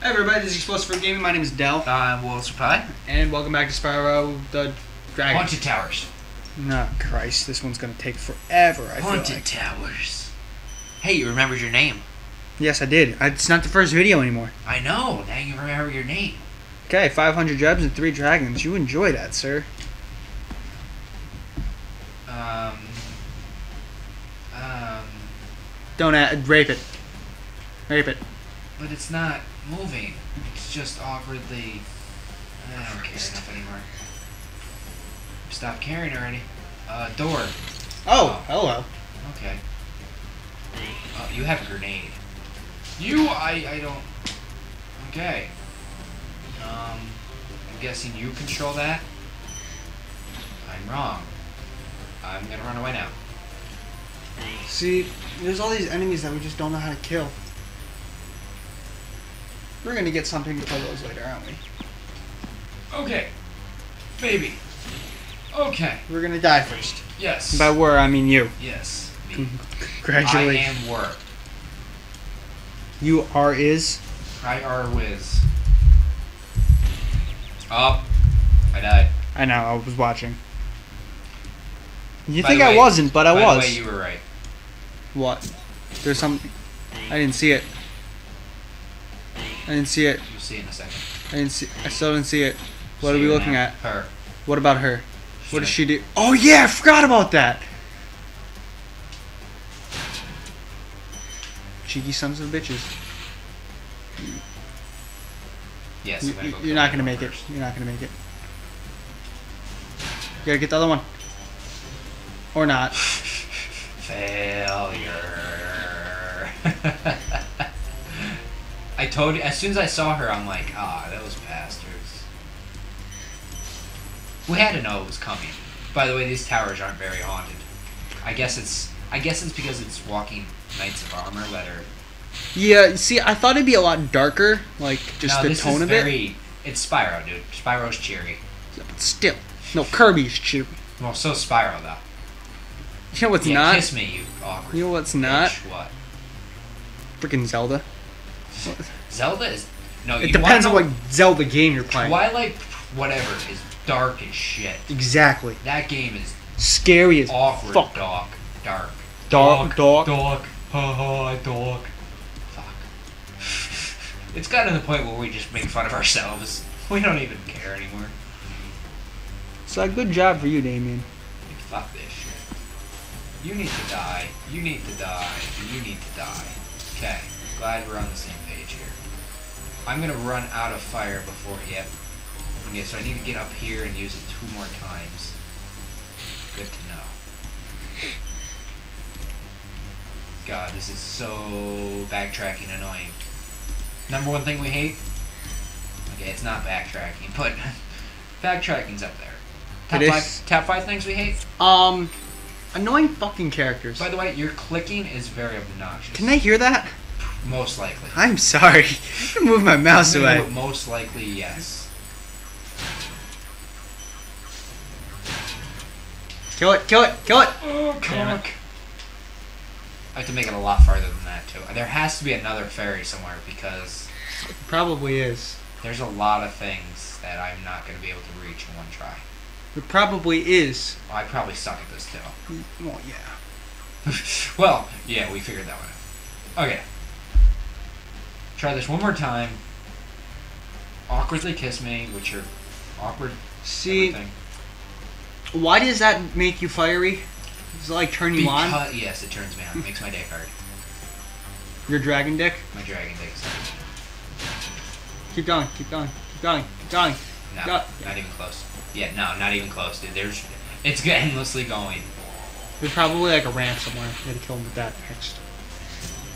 Hey everybody, this is Explosive Fruit Gaming. My name is Del, I'm Wolveswithpie. and welcome back to Spyro the Dragon. Haunted Towers. No, Christ, this one's gonna take forever. I Haunted feel like. Towers. Hey, you remembered your name. Yes, I did. It's not the first video anymore. I know. Now you remember your name. Okay, 500 jabs and three dragons. You enjoy that, sir? Um. Um. Don't add, rape it. Rape it. But it's not moving. It's just awkwardly. I don't care Christ. enough anymore. Stop caring already. Uh, door. Oh, hello. Okay. Oh, you have a grenade. You, I, I don't. Okay. Um, I'm guessing you control that. I'm wrong. I'm gonna run away now. See, there's all these enemies that we just don't know how to kill. We're gonna get something to kill those later, aren't we? Okay. Maybe. Okay. We're gonna die first. Yes. By we're, I mean you. yes. Me. Congratulations. I am were. You are is. I are whiz. Oh. I died. I know. I was watching. You By think the I wasn't, but I By was. the way, you were right. What? There's some. I didn't see it. I didn't see it. You'll see in a second. I didn't see. I still didn't see it. What See are we looking now. at? Her. What about her? What does she do? Oh yeah, I forgot about that. Cheeky sons of bitches. Yes. You, I'm gonna go are not gonna make it. You're not gonna make it. You gotta get the other one. Or not. Failure. I told you, as soon as I saw her, I'm like, ah, those bastards. We had to know it was coming. By the way, these towers aren't very haunted. I guess it's, I guess it's because it's walking knights of armor that are. Yeah. See, I thought it'd be a lot darker, like just no, the this tone is of very, It's Spyro, dude. Spyro's cheery. it. But still, no Kirby's cheery. Well, so Spyro though. You know what's yeah, not? kiss me, you awkward. You know what's bitch. not? What? Freaking Zelda. Zelda is. No, It depends on what Zelda game you're playing. Twilight, whatever, is dark as shit. Exactly. That game is Scary as awkward, fuck. dog, dark. Dog, dog. dog, ha ha, dog. Fuck. It's gotten to the point where we just make fun of ourselves. We don't even care anymore. So good job for you, Damien. Fuck this shit. You need to die. You need to die. You need to die. Okay. Glad we're on the same. I'm gonna run out of fire before yet. Okay, so I need to get up here and use it two more times. Good to know. God, this is so backtracking annoying. Number one thing we hate? Okay, it's not backtracking, but backtracking's up there. Top It five is. top five things we hate? Um, annoying fucking characters. By the way, your clicking is very obnoxious. Can they hear that? Most likely. I'm sorry. I move my mouse away. go Most likely, yes. Kill it, kill it, kill it. Oh, Damn it. I have to make it a lot farther than that, too. There has to be another ferry somewhere because It Probably is. there's a lot of things that I'm not going to be able to reach in one try. It probably is. Well, I probably suck at this, too. Mm, well, yeah. well, yeah, we figured that one out. Okay. Try this one more time. Awkwardly kiss me, which are awkward See, everything. why does that make you fiery? Does it like turn you on? Yes, it turns me on. It makes my dick hard. Your dragon dick? My dragon dick. Keep going, keep going, keep going, keep going. No, Yeah. not even close. Yeah, no, not even close, dude. There's, it's endlessly going. There's probably like a ramp somewhere. You gotta kill him with that next.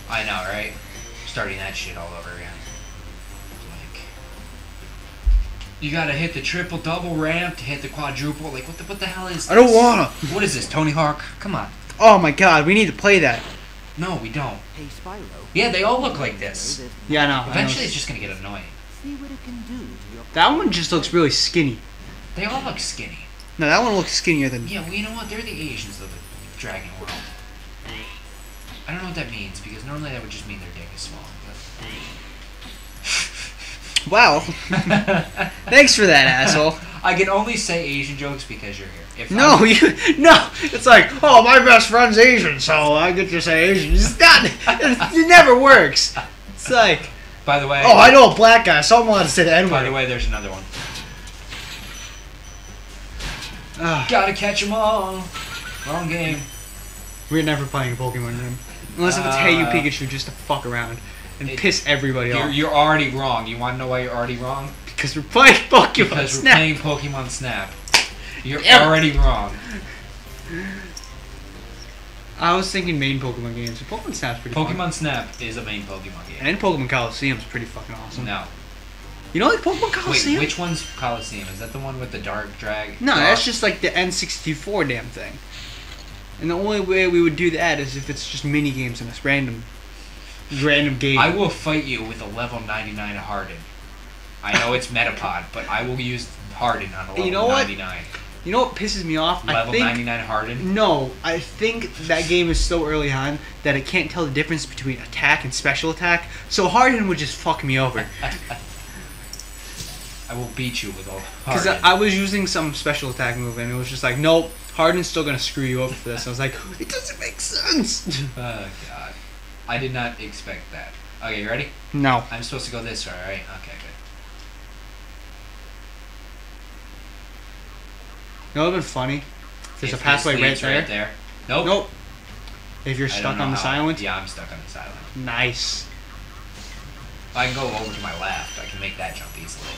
I know, right? Starting that shit all over again. Like, you gotta hit the triple double ramp to hit the quadruple. Like, what the what the hell is? This? I don't wanna. What is this, Tony Hawk? Come on. Oh my god, we need to play that. No, we don't. Hey Spyro. Yeah, they all look like this. Yeah, I know. I know. Eventually, it's just gonna get annoying. See what it can do to your That one just looks really skinny. They all look skinny. No, that one looks skinnier than. Yeah, well, you know what? They're the Asians of the Dragon World. I don't know what that means because normally that would just mean their dick is small. But Wow. Thanks for that, asshole. I can only say Asian jokes because you're here. If No, I'm- you no. It's like, oh, my best friend's Asian, so I get to say Asian. It's not. It, never works. It's like, by the way, oh, I know a black guy. So I'm wants to say the N word. By the way, there's another one. Ah, Gotta catch 'em all. Wrong game. we're never playing Pokemon game unless if it's Hey You Uh, Pikachu just to fuck around and it- piss everybody You're, off you're already wrong. You want to know why you're already wrong? because we're playing Pokemon Because we're Snap. playing Pokemon Snap. You're Yeah. already wrong. I was thinking main Pokemon games. but Pokemon Snap's pretty fun. Pokemon Snap is a main Pokemon game. And Pokemon Colosseum's pretty fucking awesome. No. You know like Pokemon Wait, Colosseum? which one's Colosseum? Is that the one with the dark drag? No, that's just like the N64 damn thing. And the only way we would do that is if it's just mini games and it's random, random game. I will fight you with a level 99 Harden. I know it's Metapod, but I will use Harden on a level You know what? 99. you know what pisses me off? I Level think 99 Harden? no, I think that game is so early on that it can't tell the difference between attack and special attack. So Harden would just fuck me over I will beat you with a because Harden. I, I was using some special attack move and it was just like, nope, Harden's still gonna screw you over for this. I was like, it doesn't make sense. Oh, God. I did not expect that. Okay, you ready? no. I'm supposed to go this way, right? Okay, good. You know what would have been funny? There's If a pathway right there. right there. Nope. Nope. If you're stuck on the island. silent, Yeah, I'm stuck on the island. nice. If I can go over to my left, I can make that jump easily.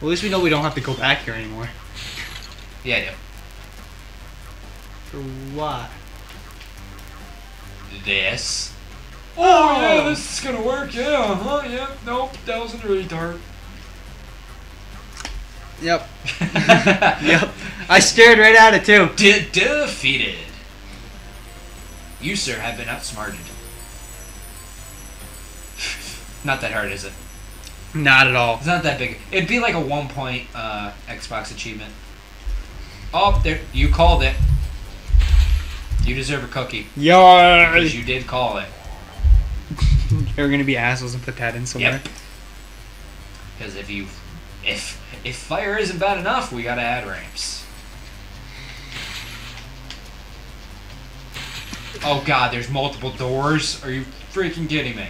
Well, at least we know we don't have to go back here anymore. Yeah, I do. For what? This. Oh, yeah, this is gonna work, yeah, Uh huh, yeah, nope, that was a retard. Yep. Yep. I stared right at it too. De- defeated. You, sir, have been outsmarted. Not that hard, is it? Not at all. It's not that big. It'd be like a one point uh, Xbox achievement. Oh, there! You called it. You deserve a cookie Yeah. because you did call it. We're gonna be assholes and put that in somewhere. Yep. Because if you, if if fire isn't bad enough, we gotta add ramps. Oh God, there's multiple doors. Are you freaking kidding me?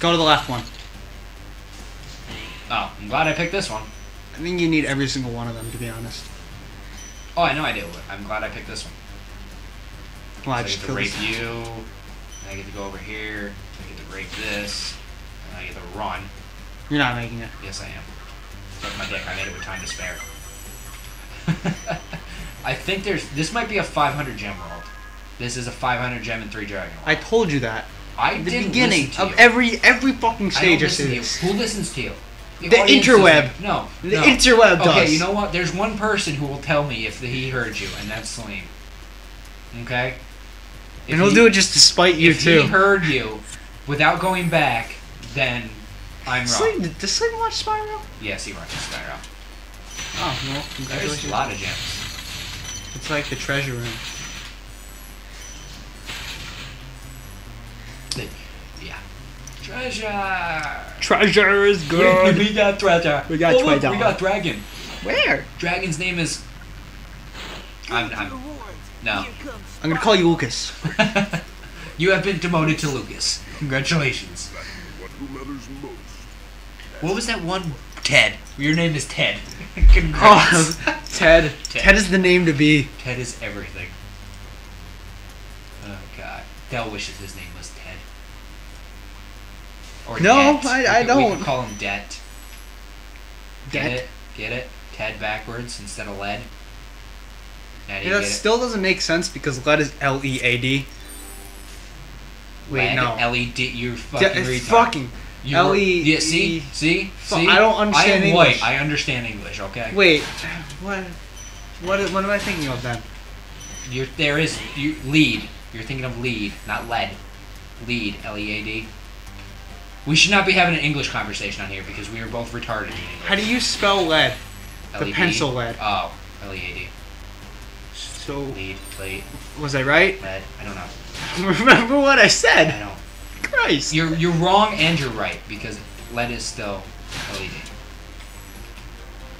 Go to the left one. Oh, I'm glad I picked this one. I think you need every single one of them to be honest. Oh, I know I do. I'm glad I picked this one. Well, I So I just get to rape this. you. and I get to go over here. I get to rape this. And I get to run. You're not making it. Yes, I am. Suck my dick. I made it with time to spare. I think there's. This might be a 500 gem world. This is a 500 gem and three dragon. World. I told you that. I the didn't beginning listen to of you. every every fucking stage I listen to you. this. Who listens to you? The audience interweb. doesn't- No. The no. interweb Okay, does. you know what? There's one person who will tell me if he heard you, and that's Salim. Okay. If And he'll he- do it just to spite you if too. he heard you without going back, then I'm wrong. Sling, does Sling watch Spyro? Yes, he watches Spyro. Oh well, There's a lot of gems. It's like the treasure room. The- yeah. Treasure. Treasure is We, we got treasure. We got oh, look. We got dragon. Where? Dragon's name is. I'm. I'm no. I'm gonna call you Lucas. you have been demoted to Lucas. Congratulations. What who matters most? What was that one? Ted. Your name is Ted. Oh, Ted. Ted. Ted is the name to be. Ted is everything. Oh God. Del wishes his name was Ted. Or No, Det. I- We I We don't. could call him Det. Get Det? it? Get it? Ted backwards instead of lead. Yeah, that still doesn't make sense because lead is L E A D. Wait, Lead, no. LED. You fucking Yeah, it's fucking. You L.E. Yeah. See. See. See. I don't understand I am English. white. I understand English. Okay. Wait, what? What? What am I thinking of then? You're, there is you lead. You're thinking of lead, not lead. Lead, L E A D. We should not be having an English conversation on here because we are both retarded in English. How do you spell lead? the pencil lead. Oh, L E A D. So Lead, plate, was I right? lead. I don't know. Remember what I said. I don't. Christ. You're you're wrong and you're right because Lead is still leading.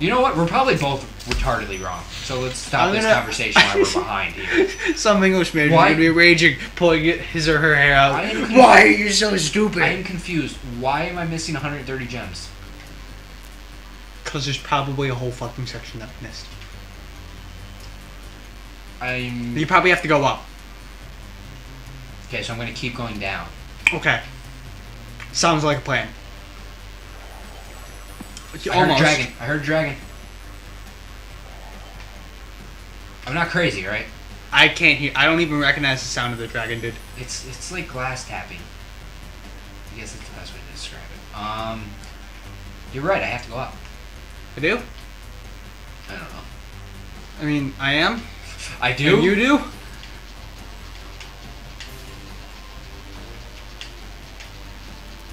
You know what? We're probably both retardedly wrong. So let's stop I'm this gonna- conversation while we're behind here. Some English Why- gonna be raging, pulling his or her hair out. Why are you so stupid? I am confused. Why am I missing 130 gems? Because there's probably a whole fucking section that I missed. I'm You probably have to go up. okay. So I'm gonna keep going down. Okay. Sounds like a plan. I heard a dragon. I heard a dragon. I'm not crazy, right? I can't hear. I don't even recognize the sound of the dragon, dude. It's it's like glass tapping. I guess that's the best way to describe it. Um, you're right. I have to go up. I do. I don't know. I mean, I am. I do. And you do.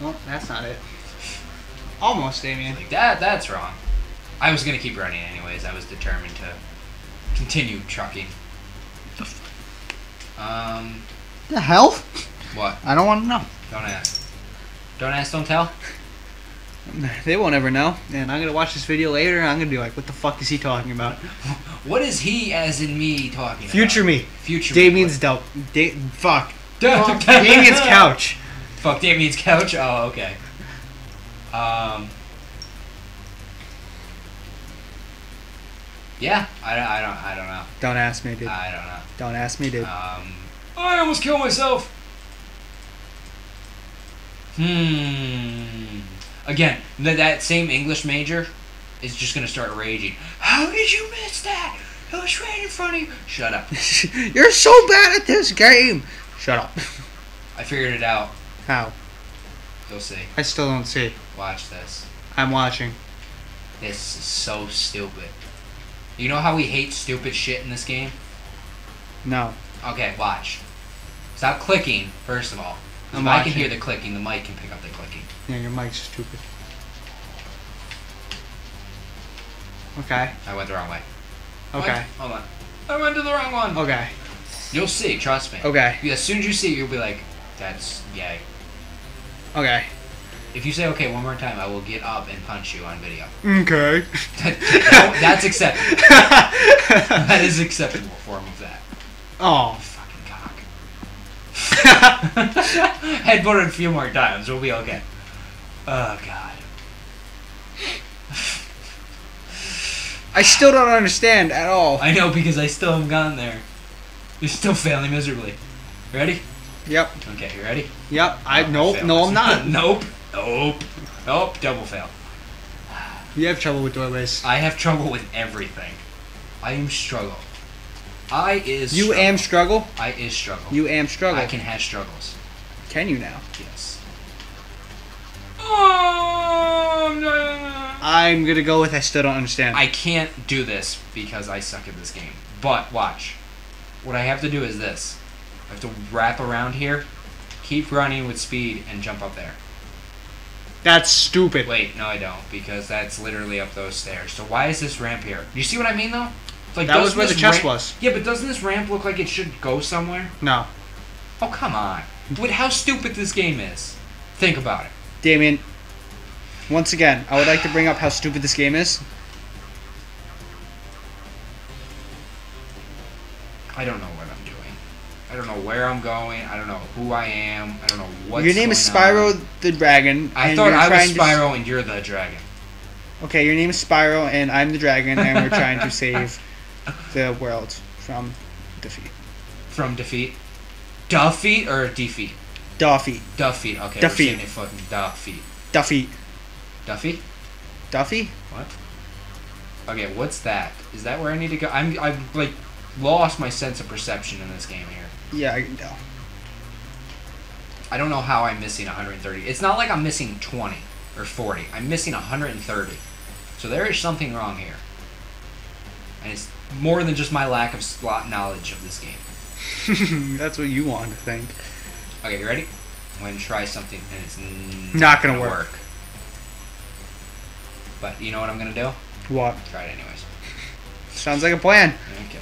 Well, that's not it. Almost, Damien. Like that. That's wrong. I was gonna keep running anyways. I was determined to continue trucking. Um, The hell? what? I don't want to know. Don't ask. Don't ask. Don't tell. They won't ever know. And I'm gonna watch this video later. and I'm gonna be like, "What the fuck is he talking about?" What is he, as in me, talking about? Future about? me. Future Damien's dope. Da- fuck. Fuck Damien's couch. Fuck Damien's couch. Oh, okay. Um. Yeah, I, don't- I don't I don't know. Don't ask me, dude. I don't know. Don't ask me, dude. Um, I almost killed myself. Hmm. Again, th- that same English major is just gonna start raging. How did you miss that? It was right in front of you. Shut up. You're so bad at this game. Shut up. I figured it out. How? You'll see. I still don't see. Watch this. I'm watching. This is so stupid. You know how we hate stupid shit in this game? No. Okay, watch. Stop clicking, first of all. If I can hear the clicking, the mic can pick up the clicking. Yeah, your mic's stupid. Okay. I went the wrong way. Okay. What? Hold on. I went to the wrong one. Okay. You'll see, trust me. Okay. As soon as you see it, you'll be like, that's yay. Okay. If you say okay one more time, I will get up and punch you on video. Okay. That- that's acceptable. That is acceptable form of that. oh. Fucking cock. Headbutt it a few more times, we'll be okay. Oh god. I still don't understand at all. I know because I still haven't gotten there. You're still failing miserably. Ready? Yep. Okay, you ready? Yep. I No, nope. No, I'm not. nope. Nope. Nope. Double fail. You have trouble with doorways. I have trouble with everything. I am struggle. I is You struggle. am struggle. I is struggle. You am struggle. I can have struggles. Can you now? Yes. Oh, no. I'm gonna go with I still don't understand. I can't do this because I suck at this game. But watch. What I have to do is this. I have to wrap around here, keep running with speed, and jump up there. That's stupid. Wait, no, I don't, because that's literally up those stairs. So why is this ramp here? You see what I mean, though? It's like That was where the chest was. Yeah, but doesn't this ramp look like it should go somewhere? No. Oh, come on. With how stupid this game is. Think about it. Damien. Once again, I would like to bring up how stupid this game is. I don't know what I'm doing. I don't know where I'm going. I don't know who I am. I don't know what's your name is Spyro on. the Dragon. I thought I was Spyro and you're the dragon. Okay, your name is Spyro and I'm the dragon, and we're trying to save the world from defeat. From defeat. Defeat or defeat? Duffy. Defeat. Okay, Defeat. we're fucking defeat. Duffy. Duffy? Duffy? What? Okay, what's that? Is that where I need to go? I'm I've like lost my sense of perception in this game here. Yeah, I know. I don't know how I'm missing 130. It's not like I'm missing 20 or 40. I'm missing 130. So there is something wrong here. And it's more than just my lack of slot knowledge of this game. That's what you want to think. Okay, you ready? I'm going to try something and it's n- Not gonna work. But you know what I'm going to do? What? Try it anyways. Sounds like a plan. Okay.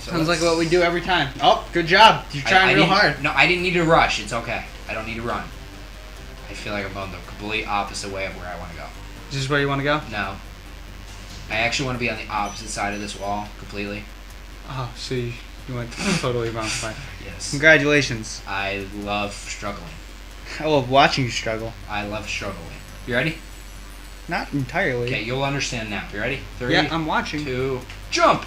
So Sounds like what we do every time. Oh, good job. You're trying I real hard. No, I didn't need to rush. It's okay. I don't need to run. I I feel like I'm going the complete opposite way of where I want to go. Is this where you want to go? No. I actually want to be on the opposite side of this wall completely. Oh, so you, you went totally wrong way. Yes. Congratulations. I love struggling. Oh, I love watching you struggle. I love struggling. You ready? Not entirely. Okay, you'll understand now. You ready? Three, Yeah, I'm watching. two, jump!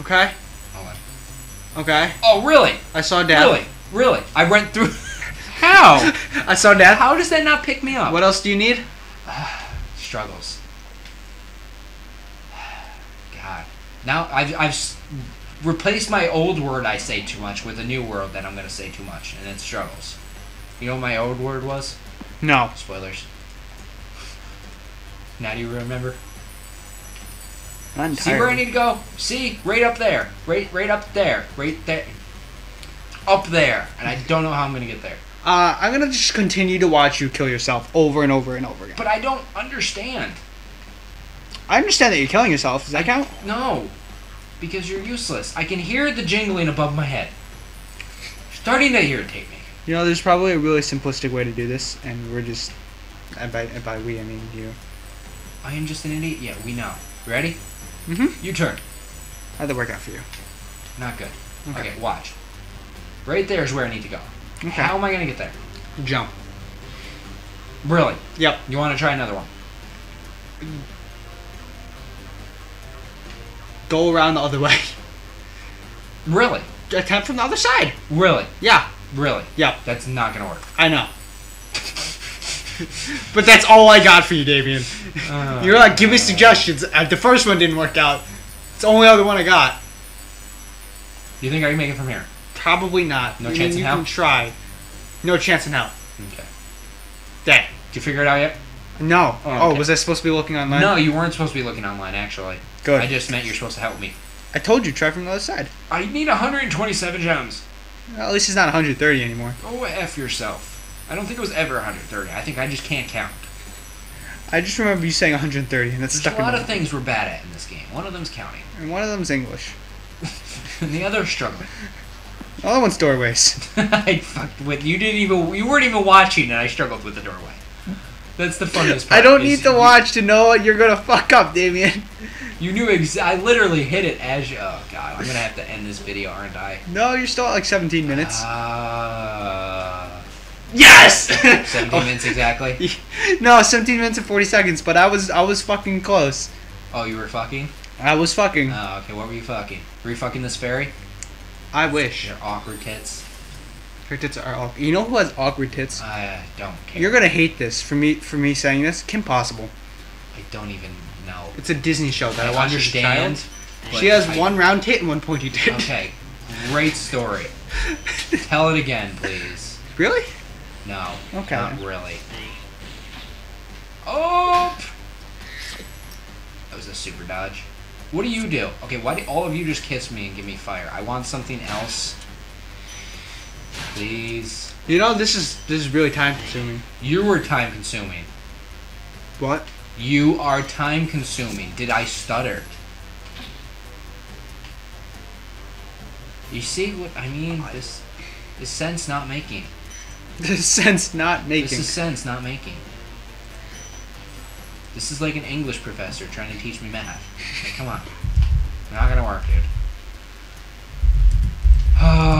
Okay. Hold on. Okay. Oh, really? I saw Dad. Really? Really? I went through. How? I saw Dad. How does that not pick me up? What else do you need? Struggles. God. Now I've, I've replaced my old word I say too much with a new word that I'm going to say too much, and it's struggles. You know what my old word was? No. Spoilers. Now do you remember? See where I need to go? See? Right up there. Right right up there. Right there. Up there. And I don't know how I'm going to get there. Uh, I'm gonna just continue to watch you kill yourself over and over and over again. But I don't understand. I understand that you're killing yourself. Does that count? No. Because you're useless. I can hear the jingling above my head. Starting to irritate me. You know, there's probably a really simplistic way to do this, and we're just, and by, and by we, I mean you. I am just an idiot. Yeah, we know. Ready? Mm-hmm. You turn. How'd that work out for you? Not good. Okay. Okay, watch. Right there is where I need to go. Okay. How am I going to get there? Jump. Really? Yep. You want to try another one? Go around the other way. Really? Attempt from the other side. Really? Yeah. Really? Yep. That's not going to work. I know. but that's all I got for you, Damien. You're like, give me suggestions. Uh, the first one didn't work out. It's the only other one I got. You think I can make it from here? Probably not. No I mean, chance in you hell? can try. No chance in hell. Okay. Dang. Did you figure it out yet? No. Oh, Oh, was I supposed to be looking online? No, you weren't supposed to be looking online, actually. Good. I just meant you're supposed to help me. I told you, try from the other side. I need 127 gems. Well, at least it's not 130 anymore. Go F yourself. I don't think it was ever 130. I think I just can't count. I just remember you saying 130, and that's stuck. There's stuck a lot in of my things we're bad at in this game. One of them's counting. And one of them's English. and the other is struggling. The other one's doorways. I fucked with you. Didn't even you weren't even watching, and I struggled with the doorway. That's the funniest part. I don't need to watch to know what you're gonna fuck up, Damien. You knew ex- I literally hit it as you. Oh god, I'm gonna have to end this video, aren't I? No, you're still at like 17 minutes. Uh, yes. 17 minutes exactly. no, 17 minutes and 40 seconds. But I was I was fucking close. Oh, you were fucking. I was fucking. Oh, okay. What were you fucking? Were you fucking this fairy? I wish. Your awkward tits. Her tits are awkward. You know who has awkward tits? I don't care. You're gonna hate this for me for me saying this. Kim Possible. I don't even know. It's a Disney show that I, I watched as a child. understand. She has I- one round tit and one pointy tit. Okay, great story. Tell it again, please. Really? No. Okay. Not really. Oh! That was a super dodge. What do you do? Okay, why do all of you just kiss me and give me fire? I want something else. Please. You know this is this is really time consuming. You were time consuming. What? You are time consuming. Did I stutter? You see what I mean? This is sense not making. This sense not making. This is sense not making. This is like an English professor trying to teach me math. Like, come on. Not gonna work, dude. Oh.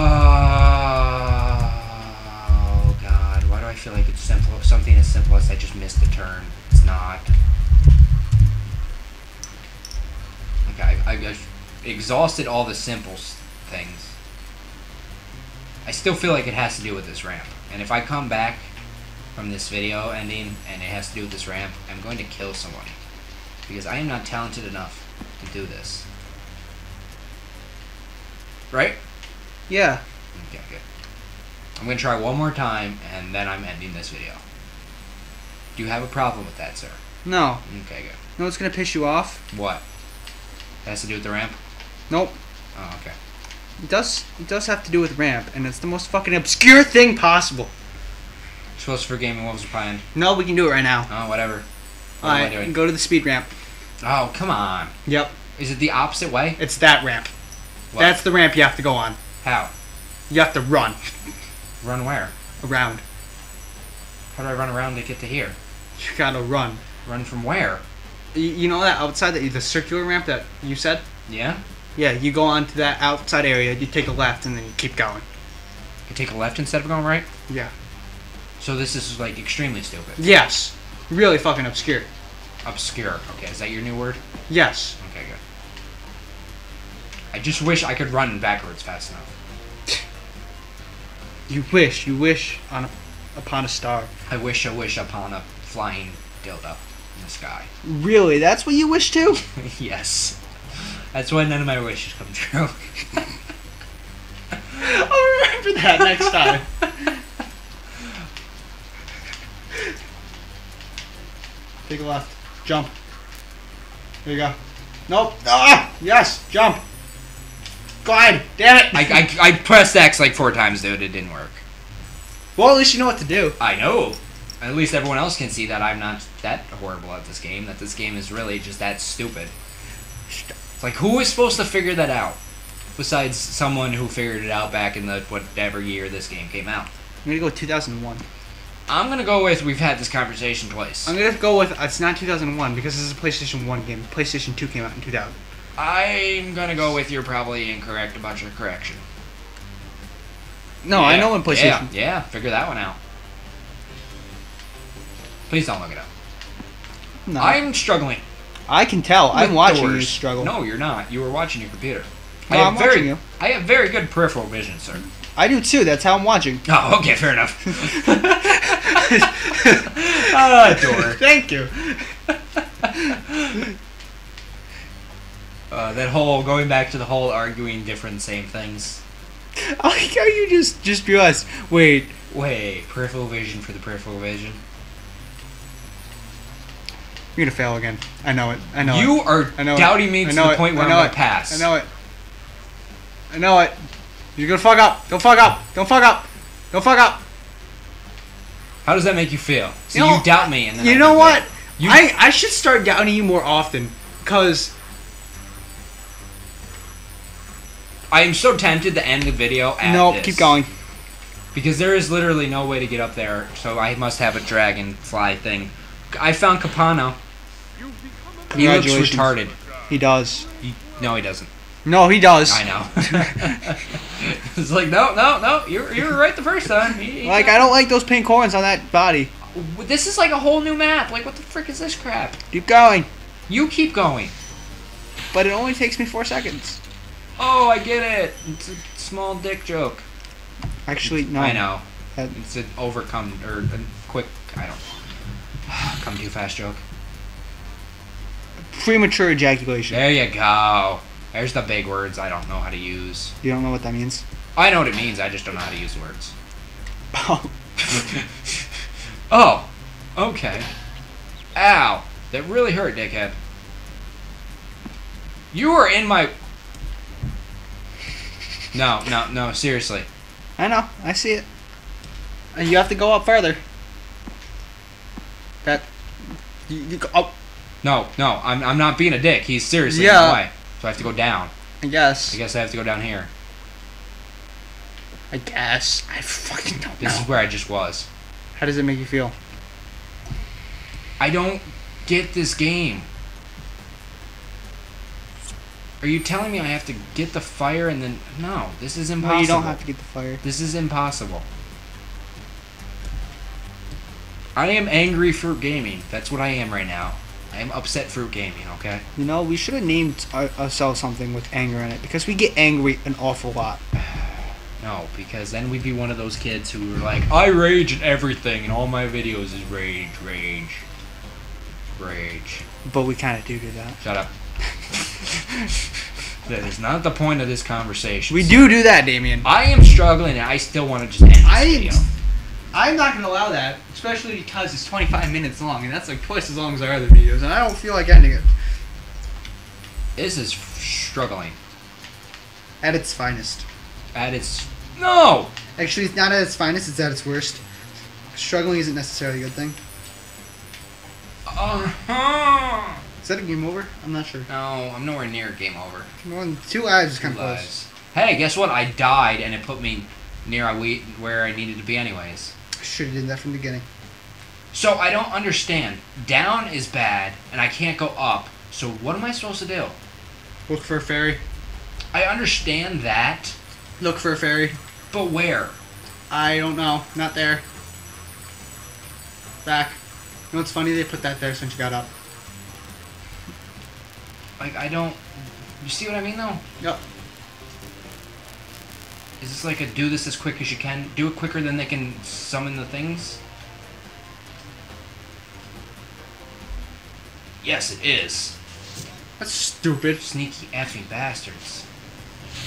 Feel like it's simple something as simple as I just missed the turn? It's not. Okay, I, I, I've exhausted all the simple things. I still feel like it has to do with this ramp. And if I come back from this video ending and it has to do with this ramp, I'm going to kill someone. Because I am not talented enough to do this. Right? yeah. Okay, good. I'm going to try one more time and then I'm ending this video. Do you have a problem with that, sir? No. Okay, good. No, it's gonna piss you off. What? It has to do with the ramp? Nope. Oh, okay. It does. It does have to do with ramp, and it's the most fucking obscure thing possible. Supposed for gaming, what was the plan? No, we can do it right now. Oh, whatever. What All am I right, doing? go to the speed ramp. Oh, come on. Yep, Is it the opposite way? it's that ramp. What? That's the ramp you have to go on. How? You have to run Run where? around. How do I run around to get to here? You gotta run. Run from where? You, you know that outside that the circular ramp that you said? Yeah? Yeah, you go onto that outside area. You take a left and then you keep going. You take a left instead of going right? Yeah. So this is like extremely stupid. Yes. Really fucking obscure. Obscure. Okay, is that your new word? Yes. Okay, good. I just wish I could run backwards fast enough. You wish. You wish on a, upon a star. I wish I wish upon a flying dildo in the sky. Really? That's what you wish to? yes. That's why none of my wishes come true. I'll remember that next time. Take a left. Jump. There you go. Nope. Ah! Yes. Jump. Glide. Damn it. I, I, I pressed X like four times, dude. It didn't work. well, at least you know what to do. I know. At least everyone else can see that I'm not that horrible at this game. That this game is really just that stupid. It's like who is supposed to figure that out? Besides someone who figured it out back in the whatever year this game came out. I'm gonna go with 2001. I'm gonna go with we've had this conversation twice. I'm gonna go with it's not 2001 because this is a PlayStation 1 game. PlayStation 2 came out in 2000. I'm gonna go with you're probably incorrect about your correction. No, I know when PlayStation. Yeah, yeah, figure that one out. Please don't look it up. No, I'm struggling. I can tell. I'm with watching you doors. struggle. No, you're not. You were watching your computer. No, I have I'm very, watching you. I have very good peripheral vision, sir. I do too. That's how I'm watching. Oh, okay, fair enough. ah, door. Thank you. Uh, that whole going back to the whole arguing different same things. I like how you just just realized. Wait, Wait, peripheral vision for the peripheral vision. you're gonna fail again. I know it. I know you it. are I know it. doubting me I to the it. point where I I'm know gonna it. pass. I know it. I know it. You're gonna fuck up. Don't fuck up. Don't fuck up. Don't fuck up. How does that make you feel? So You you, know- doubt me, and then You I know what? You, I I should start doubting you more often, cause I am so tempted to end the video at no, this. keep going. Because there is literally no way to get up there, so I must have a dragonfly thing. I found Copano. He looks retarded. He does. He, no, he doesn't. No, he does. I know. it's like no, no, no. You you were right the first time. He- he- Like I don't like those pink horns on that body. This is like a whole new map. Like what the frick is this crap? Keep going. You keep going. But it only takes me four seconds. Oh, I get it. It's a small dick joke. Actually, no. I know. That- It's an overcome or a quick. I don't. Come too fast joke. Premature ejaculation. There you go. There's the big words I don't know how to use. You don't know what that means? I know what it means. I just don't know how to use words. Oh, oh, okay. Ow, that really hurt, dickhead. You are in my. No, no, no. Seriously. I know. I see it. And you have to go up further. That. You, you go up. No, no. I'm, I'm not being a dick. He's seriously Yeah. in my way. So I have to go down. I guess. I guess I have to go down here. I guess. I fucking don't This know. is where I just was. How does it make you feel? I don't get this game. Are you telling me I have to get the fire and then no? This is impossible. No, you don't have to get the fire. This is impossible. I am angry fruit gaming. That's what I am right now. I am upset fruit gaming. Okay. You know, we should have named our, ourselves something with anger in it because we get angry an awful lot. No, because then we'd be one of those kids who were like, I rage at everything, and all my videos is rage, rage, rage. But we kind of do do that. Shut up. That is not the point of this conversation. We do do that, Damien. I am struggling, and I still want to just end this I video. I'm not gonna allow that, especially because it's 25 minutes long, and that's like twice as long as our other videos, and I don't feel like ending it This is struggling at its finest. at its no. Actually, it's not at its finest; it's at its worst. Struggling isn't necessarily a good thing. Uh-huh. Is that a game over? I'm not sure. No, I'm nowhere near game over. One, two lives is kind of close. lives. Hey, guess what? I died, and it put me near where I needed to be, anyways. Should have done that from the beginning. So I don't understand. Down is bad, and I can't go up. So what am I supposed to do? Look for a fairy. I understand that, Look for a fairy. but where? I don't know. Not there. Back. You know what's funny? They put that there since you got up. Like I don't. You see what I mean though? Yep. Is this like a do this as quick as you can? Do it quicker than they can summon the things? Yes, it is. That's stupid. Sneaky effing bastards.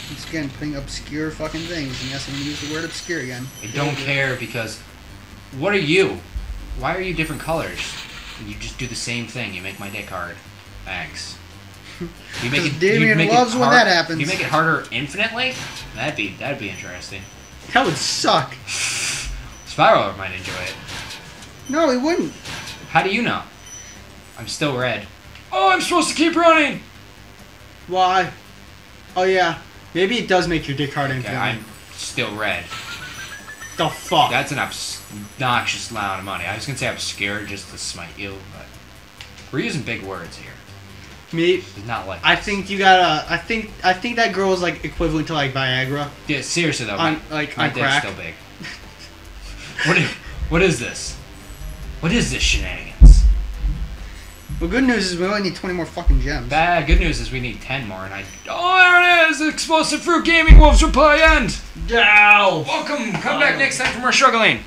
Once again, putting obscure fucking things. And yes, I'm gonna use the word obscure again. I don't care because. What are you? Why are you different colors? And you just do the same thing. You make my dick hard. Thanks. You do you Damien make loves when hard- that happens. You make it harder infinitely? That'd be that'd be interesting. That would suck. Spyro might enjoy it. No, he wouldn't. How do you know? I'm still red. Oh, I'm supposed to keep running. Why? Oh yeah. Maybe it does make your dick hard Okay, infinitely. I'm still red. The fuck? That's an obnoxious amount of money. I was gonna say obscure just to smite you, but we're using big words here. Me. Not like I this. think you gotta. I think. I think that girl is like equivalent to like Viagra. Yeah, seriously though, On- my, like, my on dick's crack. still big. what is, what is this? What is this shenanigans? Well, good news is we only need 20 more fucking gems. Bad. Good news is we need ten more, and I. Oh, there it is! Explosive fruit gaming wolves reply end. Dow. Welcome. Come back next time for more struggling.